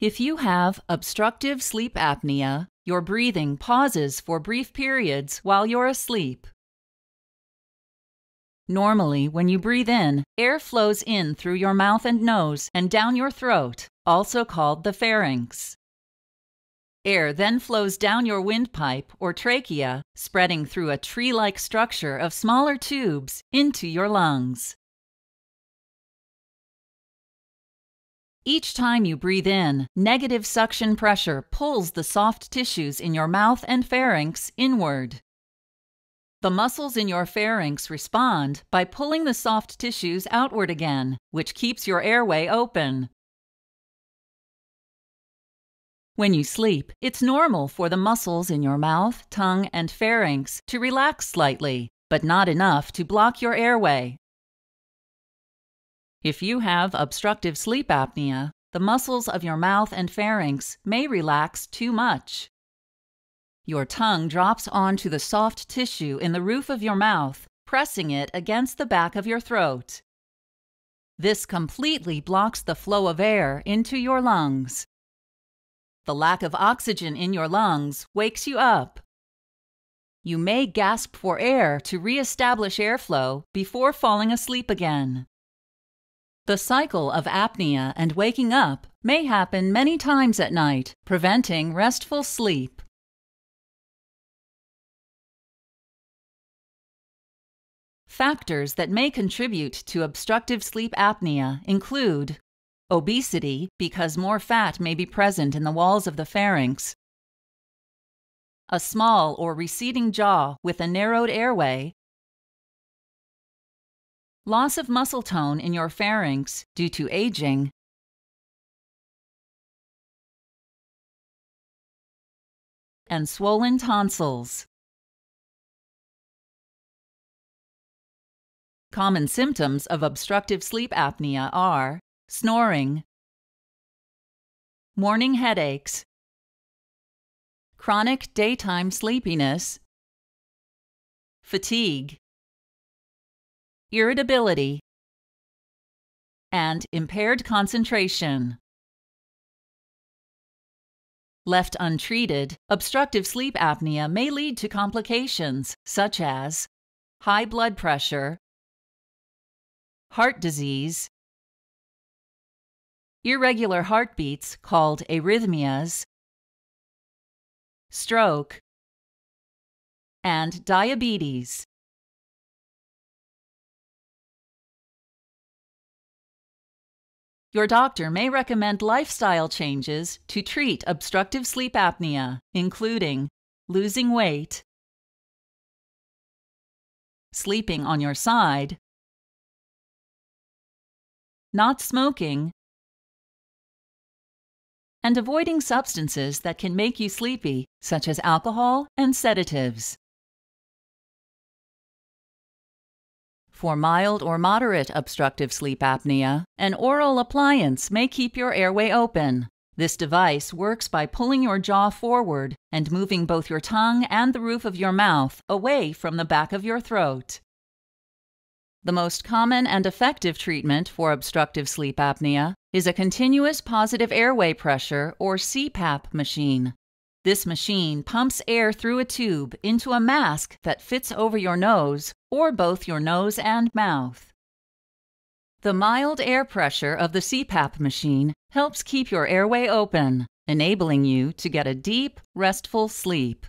If you have obstructive sleep apnea, your breathing pauses for brief periods while you're asleep. Normally, when you breathe in, air flows in through your mouth and nose and down your throat, also called the pharynx. Air then flows down your windpipe or trachea, spreading through a tree like structure of smaller tubes into your lungs. Each time you breathe in, negative suction pressure pulls the soft tissues in your mouth and pharynx inward. The muscles in your pharynx respond by pulling the soft tissues outward again, which keeps your airway open. When you sleep, it's normal for the muscles in your mouth, tongue, and pharynx to relax slightly, but not enough to block your airway. If you have obstructive sleep apnea, the muscles of your mouth and pharynx may relax too much. Your tongue drops onto the soft tissue in the roof of your mouth, pressing it against the back of your throat. This completely blocks the flow of air into your lungs. The lack of oxygen in your lungs wakes you up. You may gasp for air to reestablish airflow before falling asleep again. The cycle of apnea and waking up may happen many times at night, preventing restful sleep. Factors that may contribute to obstructive sleep apnea include obesity, because more fat may be present in the walls of the pharynx, a small or receding jaw with a narrowed airway, loss of muscle tone in your pharynx due to aging, and swollen tonsils. Common symptoms of obstructive sleep apnea are snoring, morning headaches, chronic daytime sleepiness, fatigue, irritability, and impaired concentration. Left untreated, obstructive sleep apnea may lead to complications such as high blood pressure, heart disease, irregular heartbeats called arrhythmias, stroke, and diabetes. Your doctor may recommend lifestyle changes to treat obstructive sleep apnea, including losing weight, sleeping on your side, not smoking, and avoiding substances that can make you sleepy, such as alcohol and sedatives. For mild or moderate obstructive sleep apnea, an oral appliance may keep your airway open. This device works by pulling your jaw forward and moving both your tongue and the roof of your mouth away from the back of your throat. The most common and effective treatment for obstructive sleep apnea is a continuous positive airway pressure or CPAP machine. This machine pumps air through a tube into a mask that fits over your nose or both your nose and mouth. The mild air pressure of the CPAP machine helps keep your airway open, enabling you to get a deep, restful sleep.